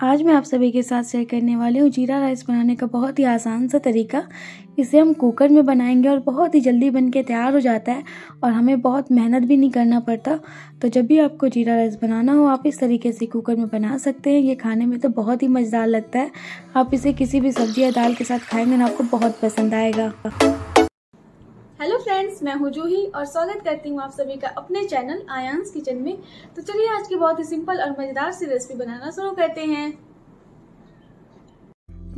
आज मैं आप सभी के साथ शेयर करने वाली हूँ जीरा राइस बनाने का बहुत ही आसान सा तरीका। इसे हम कुकर में बनाएँगे और बहुत ही जल्दी बन के तैयार हो जाता है और हमें बहुत मेहनत भी नहीं करना पड़ता। तो जब भी आपको जीरा राइस बनाना हो, आप इस तरीके से कुकर में बना सकते हैं। ये खाने में तो बहुत ही मज़ेदार लगता है। आप इसे किसी भी सब्ज़ी या दाल के साथ खाएँगे ना आपको बहुत पसंद आएगा। फ्रेंड्स मैं हूँ जूही और स्वागत करती हूँ आप सभी का अपने चैनल आयांस किचन में। तो चलिए आज की बहुत ही सिंपल और मज़ेदार सी रेसिपी बनाना शुरू करते हैं।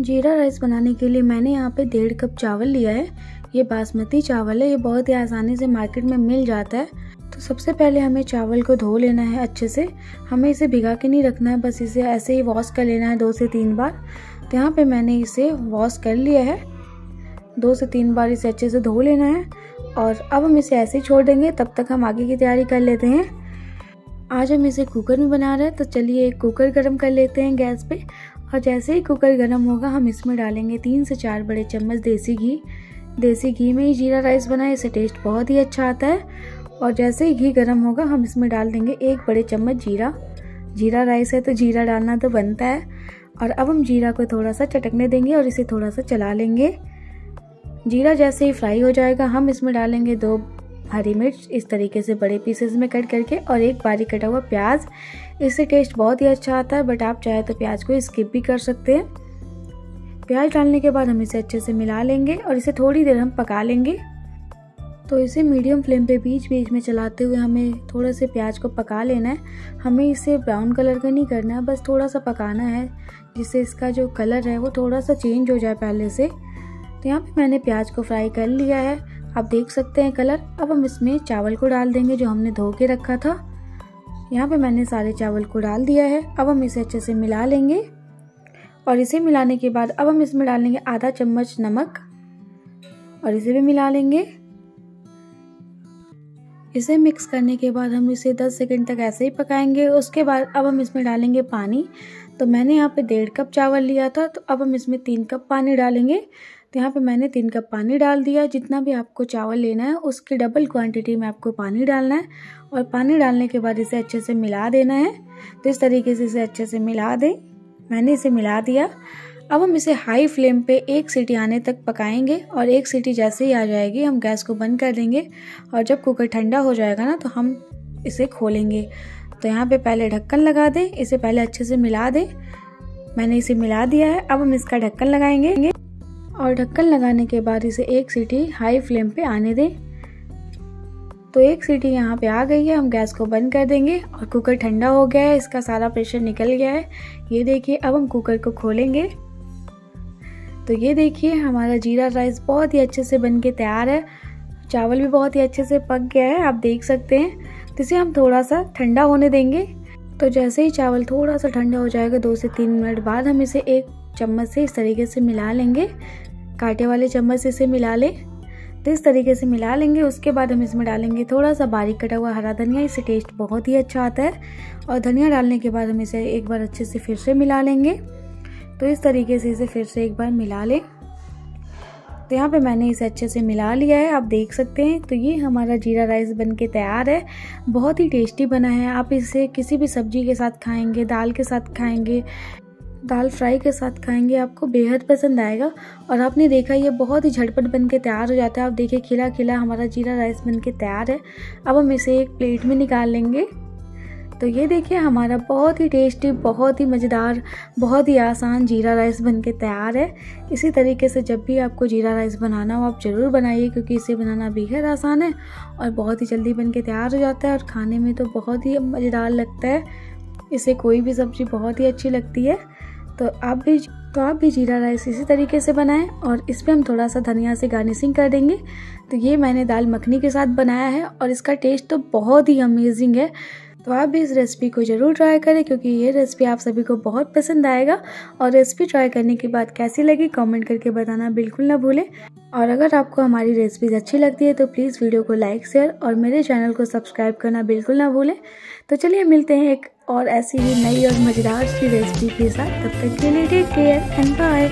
जीरा राइस बनाने के लिए मैंने यहाँ पे डेढ़ कप चावल लिया है। ये बासमती चावल है, ये बहुत ही आसानी से मार्केट में मिल जाता है। तो सबसे पहले हमें चावल को धो लेना है अच्छे से। हमें इसे भिगा के नहीं रखना है, बस इसे ऐसे ही वॉश कर लेना है दो से तीन बार। तो यहाँ पे मैंने इसे वॉश कर लिया है। दो से तीन बार इसे अच्छे से धो लेना है। और अब हम इसे ऐसे ही छोड़ देंगे, तब तक हम आगे की तैयारी कर लेते हैं। आज हम इसे कुकर में बना रहे हैं तो चलिए एक कुकर गर्म कर लेते हैं गैस पे। और जैसे ही कुकर गर्म होगा, हम इसमें डालेंगे तीन से चार बड़े चम्मच देसी घी। देसी घी में ही जीरा राइस बनाए इससे टेस्ट बहुत ही अच्छा आता है। और जैसे ही घी गर्म होगा, हम इसमें डाल देंगे एक बड़े चम्मच जीरा। जीरा राइस है तो जीरा डालना तो बनता है। और अब हम जीरा को थोड़ा सा चटकने देंगे और इसे थोड़ा सा चला लेंगे। जीरा जैसे ही फ्राई हो जाएगा, हम इसमें डालेंगे दो हरी मिर्च, इस तरीके से बड़े पीसेस में कट करके और एक बारीक कटा हुआ प्याज। इससे टेस्ट बहुत ही अच्छा आता है बट आप चाहे तो प्याज को स्किप भी कर सकते हैं। प्याज डालने के बाद हम इसे अच्छे से मिला लेंगे और इसे थोड़ी देर हम पका लेंगे। तो इसे मीडियम फ्लेम पे बीच बीच में चलाते हुए हमें थोड़ा से प्याज को पका लेना है। हमें इसे ब्राउन कलर का नहीं करना है, बस थोड़ा सा पकाना है, जिससे इसका जो कलर है वो थोड़ा सा चेंज हो जाए पहले से। तो यहाँ पे मैंने प्याज को फ्राई कर लिया है। आप देख सकते हैं कलर अब हम इसमें चावल को डाल देंगे जो हमने धो के रखा था। यहाँ पे मैंने सारे चावल को डाल दिया है। अब हम इसे अच्छे से मिला लेंगे। और इसे मिलाने के बाद अब हम इसमें डालेंगे आधा चम्मच नमक। और इसे भी मिला लेंगे। इसे मिक्स करने के बाद हम इसे 10 सेकंड तक ऐसे ही पकाएँगे। उसके बाद अब हम इसमें डालेंगे पानी। तो मैंने यहाँ पे डेढ़ कप चावल लिया था तो अब हम इसमें तीन कप पानी डालेंगे। तो यहाँ पे मैंने तीन कप पानी डाल दिया, जितना भी आपको चावल लेना है, उसकी डबल क्वांटिटी में आपको पानी डालना है और पानी डालने के बाद इसे अच्छे से मिला देना है। तो इस तरीके से इसे अच्छे से मिला दें। मैंने इसे मिला दिया। अब हम इसे हाई फ्लेम पे एक सीटी आने तक पकाएँगे और एक सीटी जैसे ही आ जाएगी, हम गैस को बंद कर देंगे और जब कुकर ठंडा हो जाएगा ना तो हम इसे खोलेंगे। तो यहाँ पे पहले ढक्कन लगा दें, इसे पहले अच्छे से मिला दें। मैंने इसे मिला दिया है, अब हम इसका ढक्कन लगाएँगे। और ढक्कन लगाने के बाद इसे एक सीटी हाई फ्लेम पे आने दें। तो एक सीटी यहाँ पे आ गई है, हम गैस को बंद कर देंगे और कुकर ठंडा हो गया है, इसका सारा प्रेशर निकल गया है। ये देखिए, अब हम कुकर को खोलेंगे। तो ये देखिए, हमारा जीरा राइस बहुत ही अच्छे से बन के तैयार है। चावल भी बहुत ही अच्छे से पक गया है, आप देख सकते हैं। तो इसे हम थोड़ा सा ठंडा होने देंगे। तो जैसे ही चावल थोड़ा सा ठंडा हो जाएगा, दो से तीन मिनट बाद हम इसे एक चम्मच से इस तरीके से मिला लेंगे। कांटे वाले चम्मच से इसे मिला लें। तो इस तरीके से मिला लेंगे, उसके बाद हम इसमें डालेंगे थोड़ा सा बारीक कटा हुआ हरा धनिया। इससे टेस्ट बहुत ही अच्छा आता है। और धनिया डालने के बाद हम इसे एक बार अच्छे से फिर से मिला लेंगे। तो इस तरीके से इसे फिर से एक बार मिला लें। तो यहाँ पे मैंने इसे अच्छे से मिला लिया है, आप देख सकते हैं। तो ये हमारा जीरा राइस बन के तैयार है। बहुत ही टेस्टी बना है। आप इसे किसी भी सब्ज़ी के साथ खाएँगे, दाल के साथ खाएँगे, दाल फ्राई के साथ खाएँगे, आपको बेहद पसंद आएगा। और आपने देखा ये बहुत ही झटपट बन के तैयार हो जाता है। आप देखिए खिला खिला हमारा जीरा राइस बन के तैयार है। अब हम इसे एक प्लेट में निकाल लेंगे। तो ये देखिए, हमारा बहुत ही टेस्टी बहुत ही मज़ेदार, बहुत ही आसान जीरा राइस बन के तैयार है। इसी तरीके से जब भी आपको जीरा राइस बनाना हो, आप ज़रूर बनाइए, क्योंकि इसे बनाना बेहद आसान है और बहुत ही जल्दी बन के तैयार हो जाता है और खाने में तो बहुत ही मज़ेदार लगता है। इसे कोई भी सब्ज़ी बहुत ही अच्छी लगती है। तो आप भी तो आप भी जीरा राइस इसी तरीके से बनाएँ और इस पर हम थोड़ा सा धनिया से गार्निशिंग कर देंगे। तो ये मैंने दाल मखनी के साथ बनाया है और इसका टेस्ट तो बहुत ही अमेजिंग है। तो आप भी इस रेसिपी को ज़रूर ट्राई करें क्योंकि ये रेसिपी आप सभी को बहुत पसंद आएगा। और रेसिपी ट्राई करने के बाद कैसी लगी कमेंट करके बताना बिल्कुल ना भूलें। और अगर आपको हमारी रेसिपीज़ अच्छी लगती है तो प्लीज़ वीडियो को लाइक शेयर और मेरे चैनल को सब्सक्राइब करना बिल्कुल ना भूलें। तो चलिए मिलते हैं एक और ऐसी ही नई और मज़ेदार सी रेसिपी के साथ। तब तक के लिए टेक केयर एंड बाय